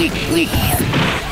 weak, weak.